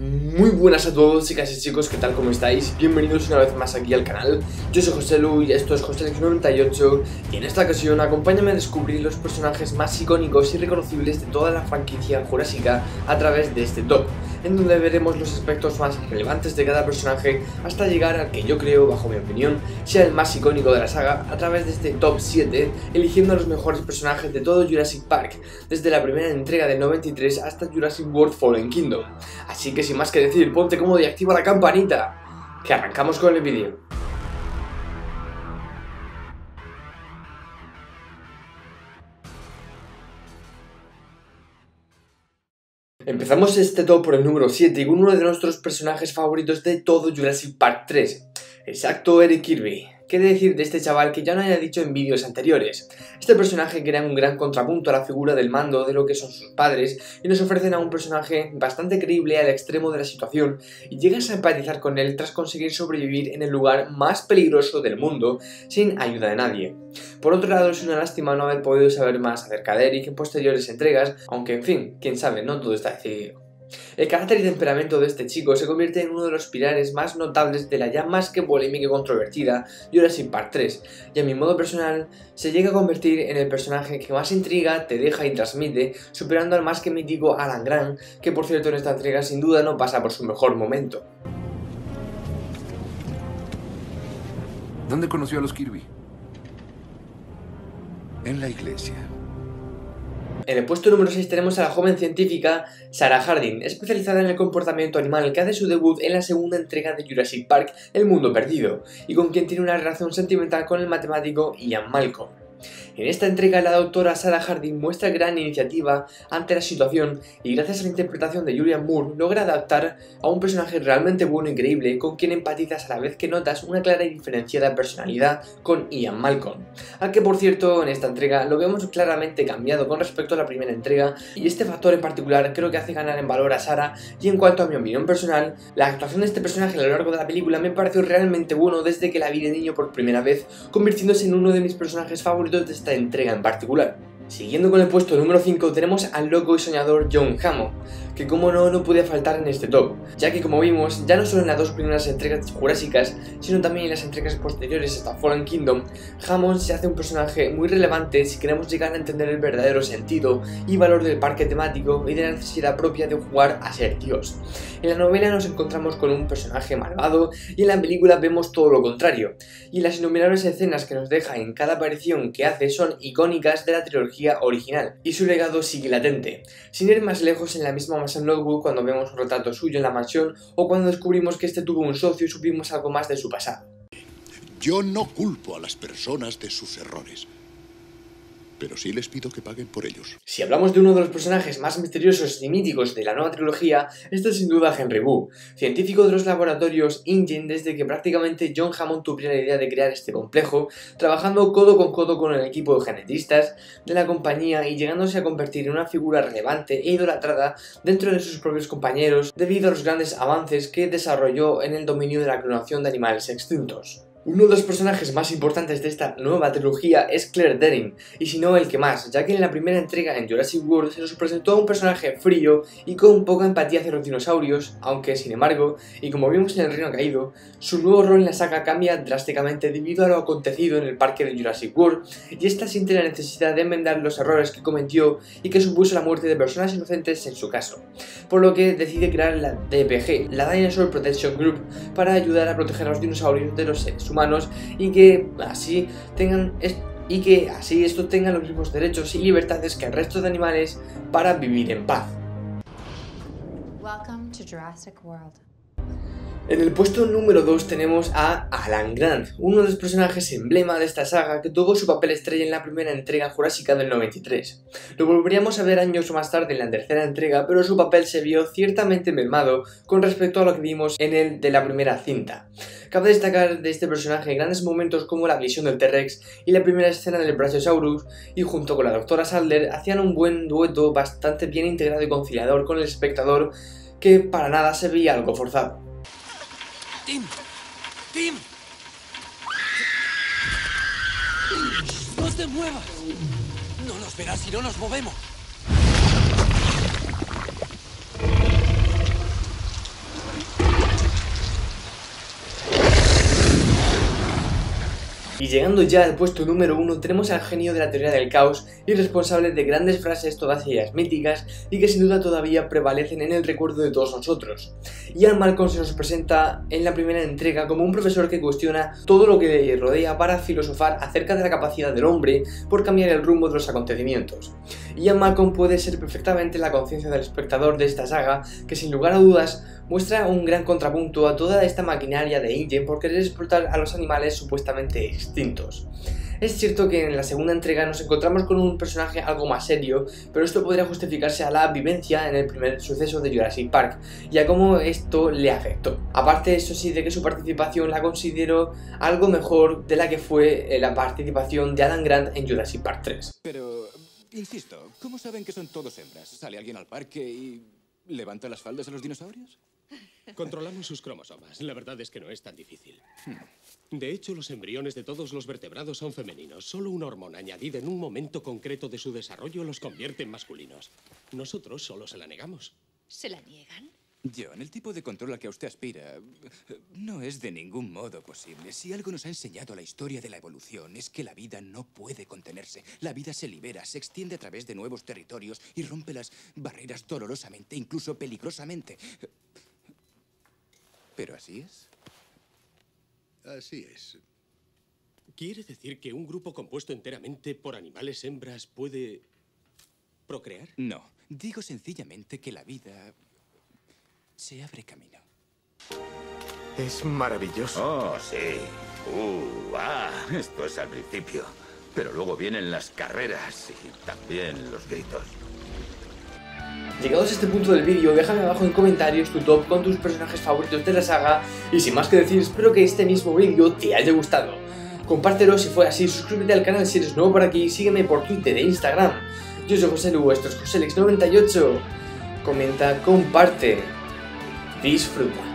Muy buenas a todos chicas y chicos, ¿qué tal? ¿Cómo estáis? Bienvenidos una vez más aquí al canal Yo soy José Lu y esto es JoseLux98 Y en esta ocasión acompáñame a descubrir los personajes más icónicos y reconocibles de toda la franquicia jurásica a través de este top En donde veremos los aspectos más relevantes de cada personaje hasta llegar al que yo creo, bajo mi opinión, sea el más icónico de la saga a través de este top 7 Eligiendo a los mejores personajes de todo Jurassic Park Desde la primera entrega del 93 hasta Jurassic World Fallen Kingdom Así que sin más que decir, ponte cómodo y activa la campanita, que arrancamos con el vídeo. Empezamos este top por el número 7 y uno de nuestros personajes favoritos de todo Jurassic Park 3, exacto Eric Kirby. ¿Qué decir de este chaval que ya no haya dicho en vídeos anteriores? Este personaje crea un gran contrapunto a la figura del mando de lo que son sus padres y nos ofrecen a un personaje bastante creíble al extremo de la situación y llegas a empatizar con él tras conseguir sobrevivir en el lugar más peligroso del mundo sin ayuda de nadie. Por otro lado es una lástima no haber podido saber más acerca de Eric en posteriores entregas, aunque en fin, quién sabe, no todo está decidido. El carácter y temperamento de este chico se convierte en uno de los pilares más notables de la ya más que polémica y controvertida Jurassic Park 3, y a mi modo personal se llega a convertir en el personaje que más intriga te deja y transmite, superando al más que mítico Alan Grant, que por cierto en esta entrega sin duda no pasa por su mejor momento. ¿Dónde conoció a los Kirby? En la iglesia. En el puesto número 6 tenemos a la joven científica Sarah Harding, especializada en el comportamiento animal que hace su debut en la segunda entrega de Jurassic Park, El Mundo Perdido, y con quien tiene una relación sentimental con el matemático Ian Malcolm. En esta entrega la doctora Sarah Harding muestra gran iniciativa ante la situación y gracias a la interpretación de Julian Moore logra adaptar a un personaje realmente bueno y creíble con quien empatizas a la vez que notas una clara y diferenciada personalidad con Ian Malcolm, al que por cierto en esta entrega lo vemos claramente cambiado con respecto a la primera entrega y este factor en particular creo que hace ganar en valor a Sarah y en cuanto a mi opinión personal, la actuación de este personaje a lo largo de la película me pareció realmente bueno desde que la vi de niño por primera vez, convirtiéndose en uno de mis personajes favoritos de esta entrega en particular. Siguiendo con el puesto número 5 tenemos al loco y soñador John Hammond, que como no, no podía faltar en este top, ya que como vimos, ya no solo en las dos primeras entregas jurásicas, sino también en las entregas posteriores hasta Fallen Kingdom, Hammond se hace un personaje muy relevante si queremos llegar a entender el verdadero sentido y valor del parque temático y de la necesidad propia de jugar a ser Dios. En la novela nos encontramos con un personaje malvado y en la película vemos todo lo contrario, y las innumerables escenas que nos deja en cada aparición que hace son icónicas de la trilogía original, y su legado sigue latente. Sin ir más lejos, en la misma en Lockwood cuando vemos un retrato suyo en la mansión o cuando descubrimos que este tuvo un socio y supimos algo más de su pasado. Yo no culpo a las personas de sus errores pero sí les pido que paguen por ellos. Si hablamos de uno de los personajes más misteriosos y míticos de la nueva trilogía, este es sin duda Henry Wu, científico de los laboratorios InGen desde que prácticamente John Hammond tuviera la idea de crear este complejo, trabajando codo con codo con el equipo de genetistas de la compañía y llegándose a convertir en una figura relevante e idolatrada dentro de sus propios compañeros debido a los grandes avances que desarrolló en el dominio de la clonación de animales extintos. Uno de los personajes más importantes de esta nueva trilogía es Claire Denin, y si no el que más, ya que en la primera entrega en Jurassic World se nos presentó un personaje frío y con poca empatía hacia los dinosaurios, aunque sin embargo, y como vimos en el Reino Caído, su nuevo rol en la saga cambia drásticamente debido a lo acontecido en el parque de Jurassic World, y esta siente la necesidad de enmendar los errores que cometió y que supuso la muerte de personas inocentes en su caso, por lo que decide crear la DPG, la Dinosaur Protection Group, para ayudar a proteger a los dinosaurios de los seres humanos y que así tengan y que así estos tengan los mismos derechos y libertades que el resto de animales para vivir en paz. En el puesto número 2 tenemos a Alan Grant, uno de los personajes emblema de esta saga que tuvo su papel estrella en la primera entrega jurásica del 93. Lo volveríamos a ver años más tarde en la tercera entrega, pero su papel se vio ciertamente mermado con respecto a lo que vimos en el de la primera cinta. Cabe destacar de este personaje grandes momentos como la visión del T-Rex y la primera escena del Brachiosaurus, y junto con la doctora Sadler hacían un buen dueto bastante bien integrado y conciliador con el espectador que para nada se veía algo forzado. ¡Tim! ¡Tim! ¡No te muevas! No nos verás si no nos movemos. Y llegando ya al puesto número uno tenemos al genio de la teoría del caos y responsable de grandes frases todas ellas míticas y que sin duda todavía prevalecen en el recuerdo de todos nosotros. Ian Malcolm se nos presenta en la primera entrega como un profesor que cuestiona todo lo que le rodea para filosofar acerca de la capacidad del hombre por cambiar el rumbo de los acontecimientos. Ian Malcolm puede ser perfectamente la conciencia del espectador de esta saga que sin lugar a dudas muestra un gran contrapunto a toda esta maquinaria de InGen por querer explotar a los animales supuestamente Es cierto que en la segunda entrega nos encontramos con un personaje algo más serio, pero esto podría justificarse a la vivencia en el primer suceso de Jurassic Park y a cómo esto le afectó. Aparte, eso sí, de que su participación la considero algo mejor de la que fue eh, la participación de Alan Grant en Jurassic Park 3. Pero, insisto, ¿cómo saben que son todos hembras? ¿Sale alguien al parque y levanta las faldas a los dinosaurios? Controlamos sus cromosomas. La verdad es que no es tan difícil. De hecho, los embriones de todos los vertebrados son femeninos. Solo una hormona añadida en un momento concreto de su desarrollo los convierte en masculinos. Nosotros solo se la negamos. ¿Se la niegan? John, el tipo de control al que usted aspira no es de ningún modo posible. Si algo nos ha enseñado la historia de la evolución es que la vida no puede contenerse. La vida se libera, se extiende a través de nuevos territorios y rompe las barreras dolorosamente, incluso peligrosamente. ¿Pero así es? Así es. ¿Quiere decir que un grupo compuesto enteramente por animales hembras puede procrear? No, digo sencillamente que la vida se abre camino. Es maravilloso. Oh, sí. Uh, ah, esto es al principio. Pero luego vienen las carreras y también los gritos. Llegados a este punto del vídeo, déjame abajo en comentarios tu top con tus personajes favoritos de la saga y sin más que decir, espero que este mismo vídeo te haya gustado. Compártelo si fue así, suscríbete al canal si eres nuevo por aquí, sígueme por Twitter e Instagram. Yo soy José Lu, esto es JoséLex98. Comenta, comparte, disfruta.